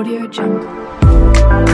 Audio Jungle.